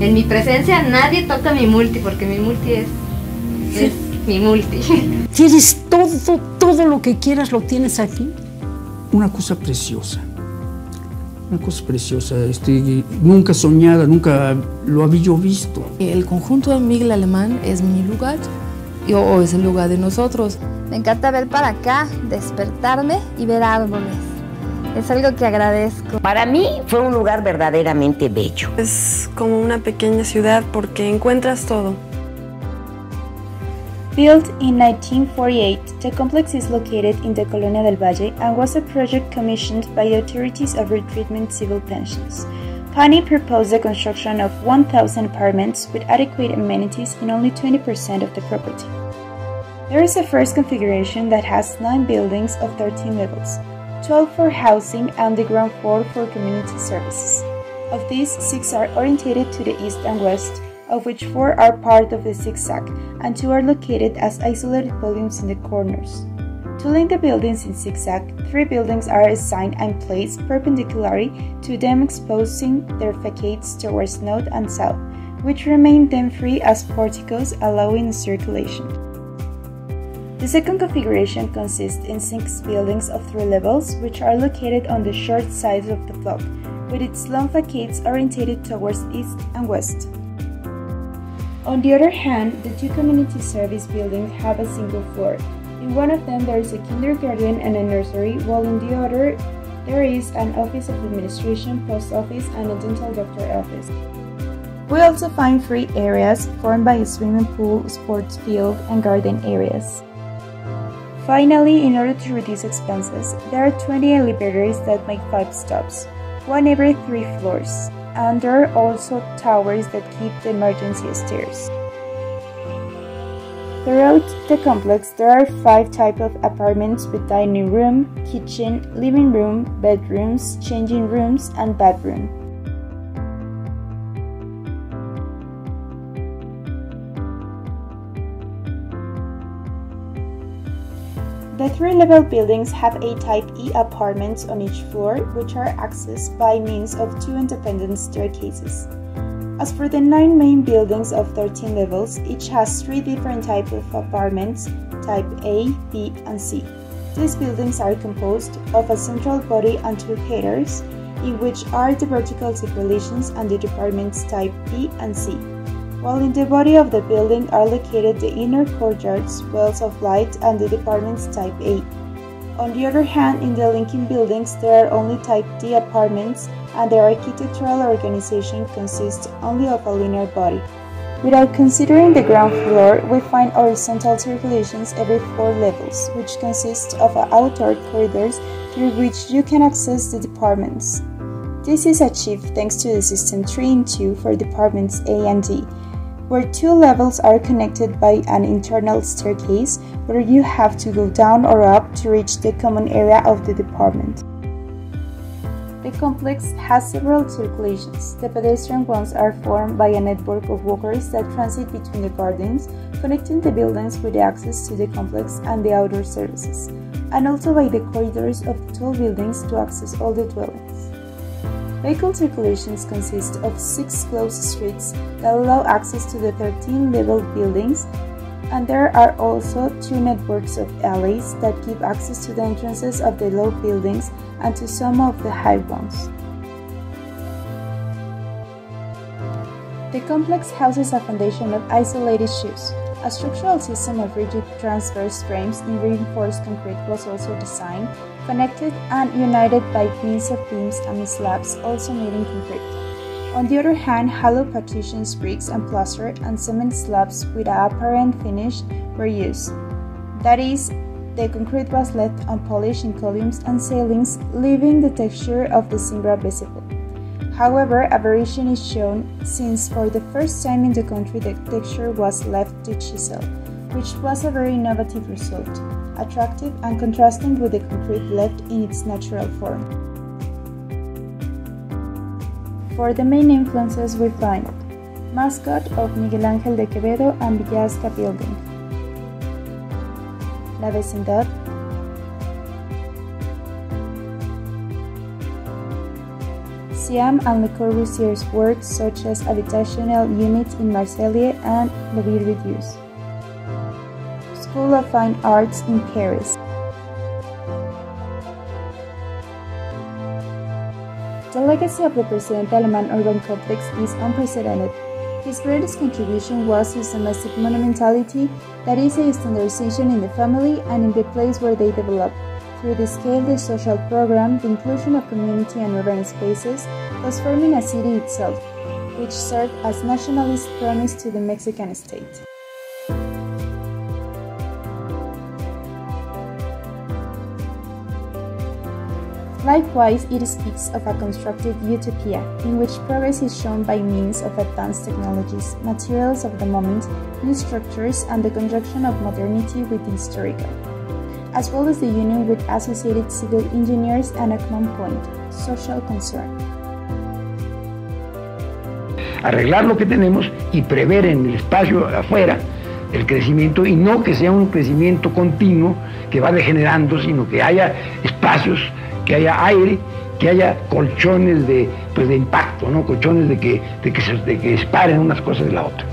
En mi presencia nadie toca mi multi porque mi multi es, es mi multi. Tienes todo, todo lo que quieras, lo tienes aquí. Una cosa preciosa. Una cosa preciosa, este, nunca soñada, nunca lo había yo visto. El conjunto de Miguel Alemán es mi lugar y- o es el lugar de nosotros. Me encanta ver para acá, despertarme y ver árboles. Es algo que agradezco. Para mí fue un lugar verdaderamente bello. Es como una pequeña ciudad porque encuentras todo. Built in 1948, the complex is located in the Colonia del Valle and was a project commissioned by the authorities of retreatment civil pensions. Pani proposed the construction of 1,000 apartments with adequate amenities in only 20% of the property. There is a first configuration that has 9 buildings of 13 levels, 12 for housing and the ground floor for community services. Of these, 6 are orientated to the east and west, of which 4 are part of the zigzag and 2 are located as isolated volumes in the corners. To link the buildings in zigzag, 3 buildings are assigned and placed perpendicularly to them exposing their facades towards north and south, which remain then free as porticos allowing circulation. The second configuration consists in six buildings of three levels, which are located on the short sides of the block, with its long facades orientated towards east and west. On the other hand, the two community service buildings have a single floor. In one of them, there is a kindergarten and a nursery, while in the other, there is an office of administration, post office, and a dental doctor office. We also find free areas formed by a swimming pool, sports field, and garden areas. Finally, in order to reduce expenses, there are 20 elevators that make 5 stops, one every 3 floors, and there are also towers that keep the emergency stairs. Throughout the complex, there are 5 types of apartments with dining room, kitchen, living room, bedrooms, changing rooms, and bathroom. The three level buildings have A type E apartments on each floor, which are accessed by means of two independent staircases. As for the nine main buildings of 13 levels, each has three different types of apartments, type A, B, and C. These buildings are composed of a central body and two headers, in which are the vertical circulations and the departments type B and C while in the body of the building are located the inner courtyards, wells of light, and the departments type A. On the other hand, in the linking buildings, there are only type D apartments, and their architectural organization consists only of a linear body. Without considering the ground floor, we find horizontal circulations every four levels, which consist of outdoor corridors through which you can access the departments. This is achieved thanks to the system 3 in 2 for departments A and D, where two levels are connected by an internal staircase where you have to go down or up to reach the common area of the department. The complex has several circulations. The pedestrian ones are formed by a network of walkers that transit between the gardens, connecting the buildings with access to the complex and the outdoor services, and also by the corridors of the tall buildings to access all the dwellings. Vehicle circulations consist of six closed streets that allow access to the 13 level buildings, and there are also two networks of alleys that give access to the entrances of the low buildings and to some of the high ones. The complex houses a foundation of isolated shoes. A structural system of rigid transverse frames in reinforced concrete was also designed, connected and united by means of beams and slabs also made in concrete. On the other hand, hollow partitions, bricks and plaster, and cement slabs with an apparent finish were used. That is, the concrete was left unpolished in columns and ceilings, leaving the texture of the cimbra visible. However, a variation is shown since for the first time in the country the texture was left to chisel, which was a very innovative result, attractive and contrasting with the concrete left in its natural form. For the main influences we find Mascot of Miguel Ángel de Quevedo and Villasca Building, La Vecindad, Siam and Le Corbusier's works such as Habitational Units in Marseille and Le Ville Radieuse. School of Fine Arts in Paris. The legacy of the Presidente Alemán urban complex is unprecedented. His greatest contribution was his domestic monumentality, that is, a standardization in the family and in the place where they develop. Through the scale, the social program, the inclusion of community and urban spaces, transforming a city itself, which served as nationalist promise to the Mexican state. Likewise, it speaks of a constructed utopia in which progress is shown by means of advanced technologies, materials of the moment, new structures, and the conjunction of modernity with the historical, as well as the union with associated civil engineers and a common point, social concern. Arreglar lo que tenemos y prever en el espacio afuera el crecimiento y no que sea un crecimiento continuo que va degenerando, sino que haya espacios que haya aire, que haya colchones de, pues, de impacto, ¿no? colchones de que, de que, de que separen unas cosas de la otra.